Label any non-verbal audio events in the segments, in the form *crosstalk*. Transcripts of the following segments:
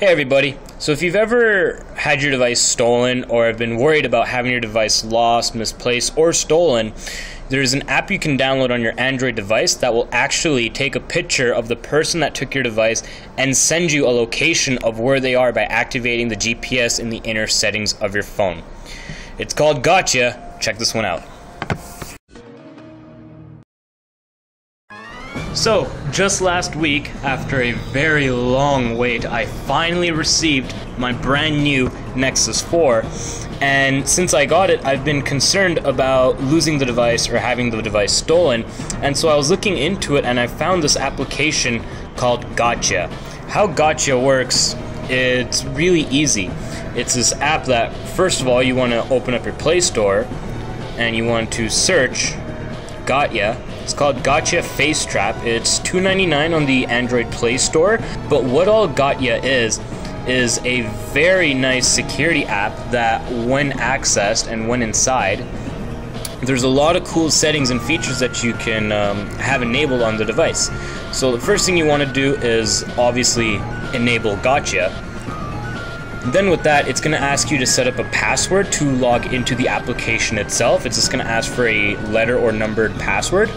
Hey everybody. So if you've ever had your device stolen or have been worried about having your device lost, misplaced, or stolen, there's an app you can download on your Android device that will actually take a picture of the person that took your device and send you a location of where they are by activating the GPS in the inner settings of your phone. It's called GotYa. Check this one out. So, just last week, after a very long wait, I finally received my brand new Nexus 4. And since I got it, I've been concerned about losing the device or having the device stolen. And so I was looking into it and I found this application called GotYa. How GotYa works, it's really easy. It's this app that, first of all, you want to open up your Play Store and you want to search GotYa it's called GotYa Face Trap. It's $2.99 on the Android Play Store. But what all GotYa is, is a very nice security app that, when accessed and when inside, there's a lot of cool settings and features that you can um, have enabled on the device. So the first thing you want to do is obviously enable GotYa. Then with that, it's going to ask you to set up a password to log into the application itself. It's just going to ask for a letter or numbered password.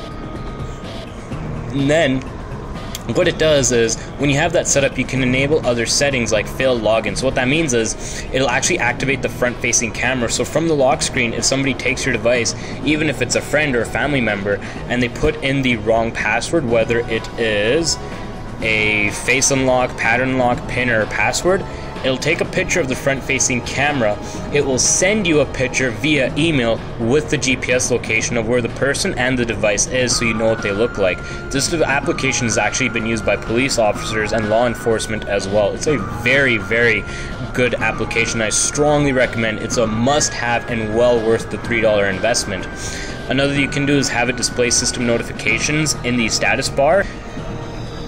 And then what it does is when you have that set up you can enable other settings like failed login so what that means is it'll actually activate the front facing camera. So from the lock screen if somebody takes your device even if it's a friend or a family member and they put in the wrong password whether it is a face unlock pattern lock pin or password It'll take a picture of the front facing camera. It will send you a picture via email with the GPS location of where the person and the device is so you know what they look like. This application has actually been used by police officers and law enforcement as well. It's a very, very good application. I strongly recommend it's a must have and well worth the $3 investment. Another you can do is have it display system notifications in the status bar.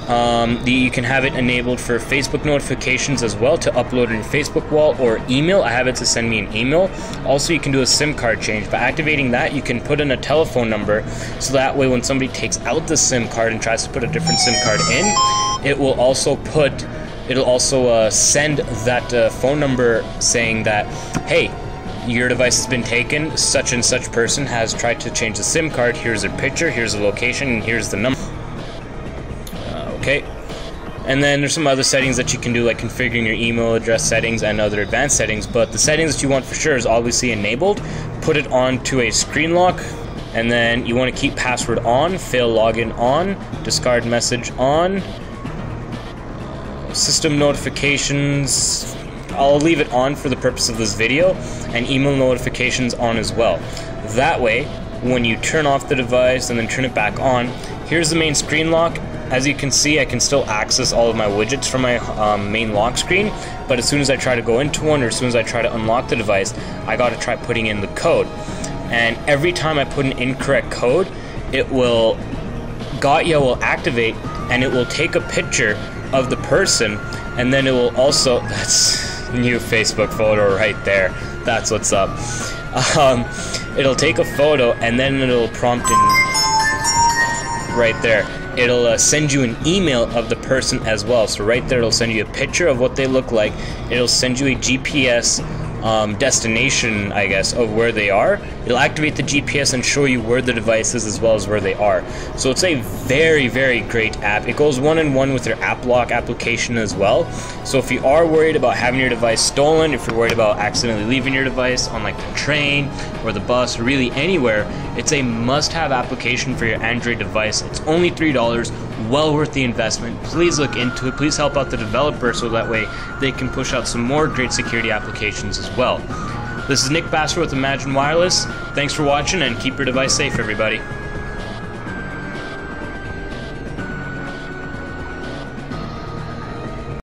Um, the, you can have it enabled for Facebook notifications as well to upload in your Facebook wall or email. I have it to send me an email. Also, you can do a SIM card change. By activating that, you can put in a telephone number so that way when somebody takes out the SIM card and tries to put a different SIM card in, it will also put it'll also uh, send that uh, phone number saying that hey your device has been taken such and such person has tried to change the sim card here's their picture here's the location and here's the number Okay. And then there's some other settings that you can do, like configuring your email address settings and other advanced settings. But the settings that you want for sure is obviously enabled. Put it onto a screen lock, and then you want to keep password on, fail login on, discard message on, system notifications. I'll leave it on for the purpose of this video, and email notifications on as well. That way, when you turn off the device and then turn it back on, here's the main screen lock as you can see, I can still access all of my widgets from my um, main lock screen, but as soon as I try to go into one or as soon as I try to unlock the device, I gotta try putting in the code. And every time I put an incorrect code, it will, GotYa will activate and it will take a picture of the person and then it will also, *laughs* that's new Facebook photo right there. That's what's up. Um, it'll take a photo and then it'll prompt in right there it'll uh, send you an email of the person as well. So right there, it'll send you a picture of what they look like. It'll send you a GPS um, destination, I guess, of where they are. It'll activate the GPS and show you where the device is as well as where they are. So it's a very, very great app. It goes one in one with your app lock application as well. So if you are worried about having your device stolen, if you're worried about accidentally leaving your device on like the train or the bus, really anywhere, it's a must-have application for your Android device. It's only $3 well worth the investment. Please look into it. Please help out the developer so that way they can push out some more great security applications as well. This is Nick Basser with Imagine Wireless. Thanks for watching and keep your device safe, everybody.